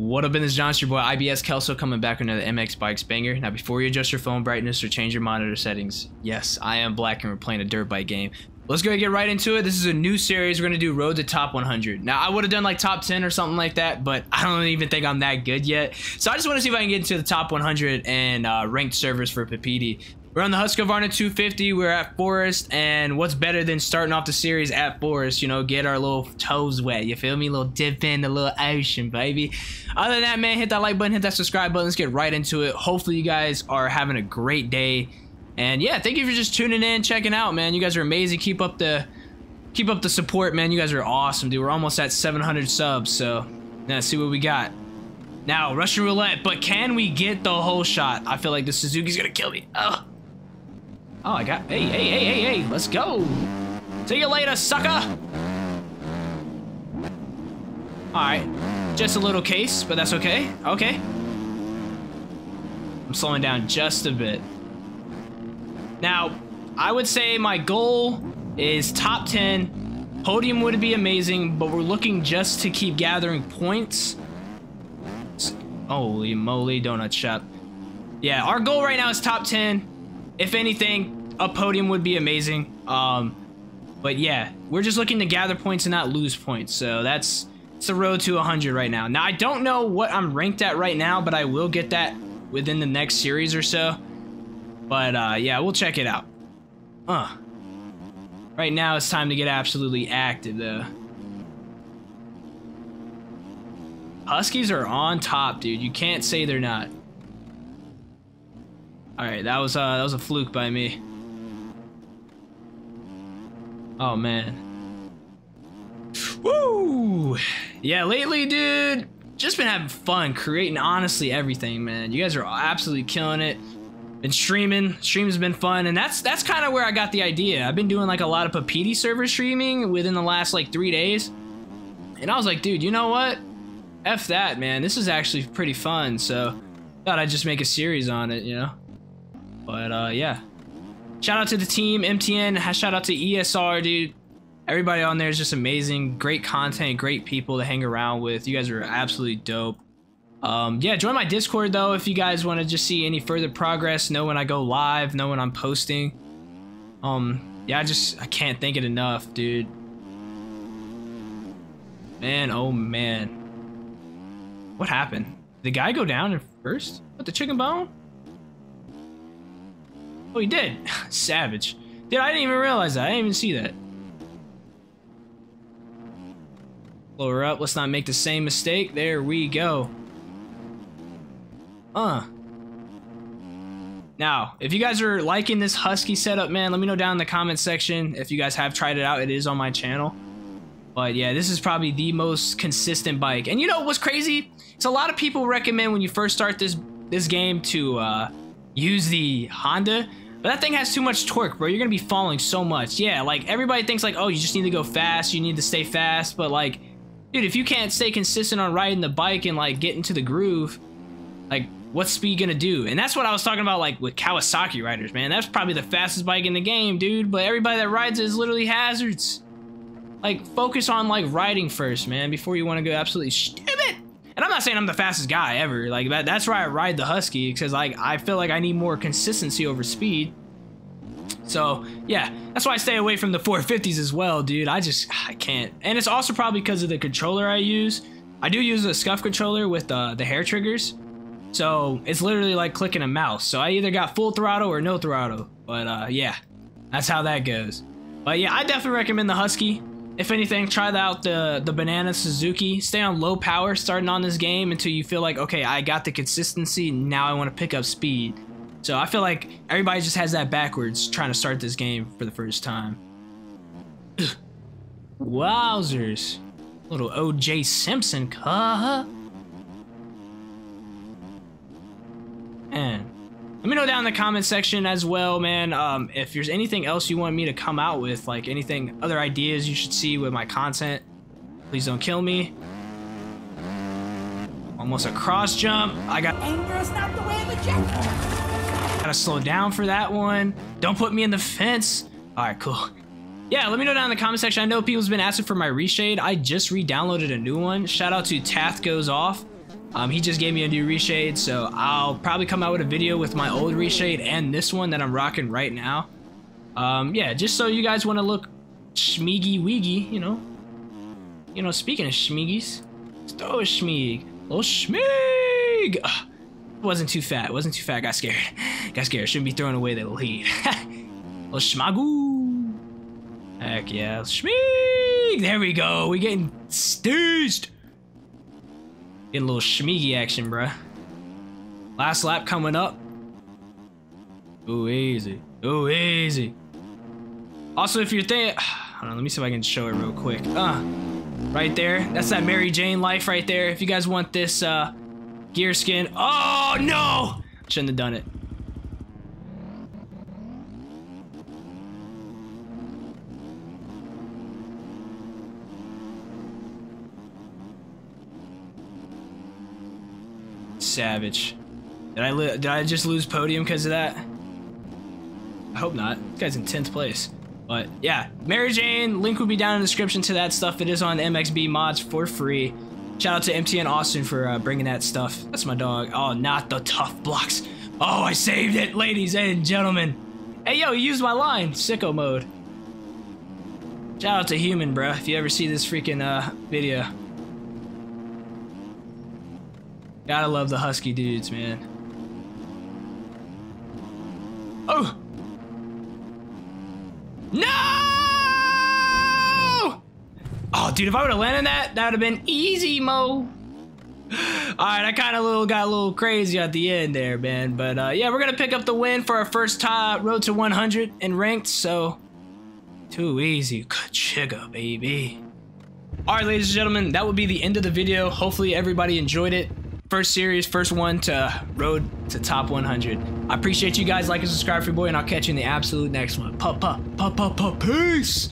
What up in this John, it's your boy IBS Kelso coming back with another MX Bikes banger. Now before you adjust your phone brightness or change your monitor settings, yes, I am black and we're playing a dirt bike game. Let's go get right into it. This is a new series. We're gonna do Road to Top 100. Now I would have done like top 10 or something like that, but I don't even think I'm that good yet. So I just want to see if I can get into the top 100 and uh, ranked servers for Papiti. We're on the Husqvarna 250. We're at Forest, and what's better than starting off the series at Forest? You know, get our little toes wet. You feel me? A little dip in the little ocean, baby. Other than that, man, hit that like button, hit that subscribe button. Let's get right into it. Hopefully, you guys are having a great day. And yeah, thank you for just tuning in, checking out, man. You guys are amazing. Keep up the keep up the support, man. You guys are awesome, dude. We're almost at 700 subs, so let's see what we got. Now, Russian roulette, but can we get the whole shot? I feel like the Suzuki's gonna kill me. Oh. Oh, I got. Hey, hey, hey, hey, hey. Let's go. See you later, sucker. All right. Just a little case, but that's okay. Okay. I'm slowing down just a bit. Now, I would say my goal is top 10. Podium would be amazing, but we're looking just to keep gathering points. Holy moly, donut shop. Yeah, our goal right now is top 10 if anything, a podium would be amazing. Um, but yeah, we're just looking to gather points and not lose points. So that's it's the road to 100 right now. Now, I don't know what I'm ranked at right now, but I will get that within the next series or so. But uh, yeah, we'll check it out. Uh. Right now, it's time to get absolutely active, though. Huskies are on top, dude. You can't say they're not. All right, that was uh, that was a fluke by me. Oh man. Woo! Yeah, lately, dude, just been having fun creating honestly everything, man. You guys are absolutely killing it. Been streaming, streams been fun, and that's that's kind of where I got the idea. I've been doing like a lot of Papiti server streaming within the last like three days, and I was like, dude, you know what? F that, man. This is actually pretty fun. So, thought I'd just make a series on it, you know. But uh, yeah. Shout out to the team, MTN. Shout out to ESR, dude. Everybody on there is just amazing. Great content, great people to hang around with. You guys are absolutely dope. Um, yeah, join my Discord though if you guys want to just see any further progress. Know when I go live. Know when I'm posting. Um, yeah, I just I can't think it enough, dude. Man, oh man. What happened? Did the guy go down first? With the chicken bone? Oh, he did. Savage. Dude, I didn't even realize that. I didn't even see that. Lower up. Let's not make the same mistake. There we go. Uh. Now, if you guys are liking this Husky setup, man, let me know down in the comment section if you guys have tried it out. It is on my channel. But yeah, this is probably the most consistent bike. And you know what's crazy? It's a lot of people recommend when you first start this this game to uh, use the Honda. But that thing has too much torque, bro. You're gonna be falling so much. Yeah, like everybody thinks like, oh, you just need to go fast. You need to stay fast. But like, dude, if you can't stay consistent on riding the bike and like get into the groove, like what's speed gonna do? And that's what I was talking about like with Kawasaki riders, man. That's probably the fastest bike in the game, dude. But everybody that rides it is literally hazards. Like focus on like riding first, man, before you want to go absolutely stupid. And I'm not saying I'm the fastest guy ever. Like that, that's why I ride the Husky because like I feel like I need more consistency over speed. So yeah, that's why I stay away from the 450s as well, dude. I just I can't. And it's also probably because of the controller I use. I do use a Scuf controller with uh, the hair triggers. So it's literally like clicking a mouse. So I either got full throttle or no throttle. But uh, yeah, that's how that goes. But yeah, I definitely recommend the Husky. If anything, try out the, the Banana Suzuki. Stay on low power starting on this game until you feel like, okay, I got the consistency, now I want to pick up speed. So I feel like everybody just has that backwards trying to start this game for the first time. Wowzers. Little OJ Simpson cut. And let me know down in the comment section as well, man. Um, if there's anything else you want me to come out with, like anything, other ideas you should see with my content, please don't kill me. Almost a cross jump. I got. Gotta slow down for that one. Don't put me in the fence. All right, cool. Yeah, let me know down in the comment section. I know people's been asking for my reshade. I just re-downloaded a new one. Shout out to Tath Goes Off. Um, he just gave me a new reshade, so I'll probably come out with a video with my old reshade and this one that I'm rocking right now. Um, yeah, just so you guys want to look schmeegy weegy, you know. You know, speaking of schmeegies, let's throw a schmeeg. Little schmeeg! Ugh, wasn't too fat, wasn't too fat, got scared. Got scared, shouldn't be throwing away that lead. little schmagoo! Heck yeah, schmeeg! There we go, we getting steezed! Getting a little schmeegy action, bruh. Last lap coming up. Ooh, easy. Ooh, easy. Also, if you're thinking... Hold on, let me see if I can show it real quick. Uh, right there. That's that Mary Jane life right there. If you guys want this uh, gear skin... Oh, no! Shouldn't have done it. Savage. Did I did I just lose podium because of that? I hope not. This guy's in 10th place. But yeah, Mary Jane, link will be down in the description to that stuff. It is on MXB mods for free. Shout out to MTN Austin for uh, bringing that stuff. That's my dog. Oh, not the tough blocks. Oh, I saved it, ladies and gentlemen. Hey, yo, you used my line. Sicko mode. Shout out to Human, bro, if you ever see this freaking uh, video. Gotta love the husky dudes, man. Oh! No! Oh, dude, if I would have landed that, that would have been easy, mo. All right, I kind of little got a little crazy at the end there, man. But uh, yeah, we're gonna pick up the win for our first top road to 100 in ranked. So too easy, Kachiga, baby. All right, ladies and gentlemen, that would be the end of the video. Hopefully, everybody enjoyed it. First series, first one to road to top 100. I appreciate you guys. Like and subscribe for your boy, and I'll catch you in the absolute next one. Pa pa pa pa pa. Peace.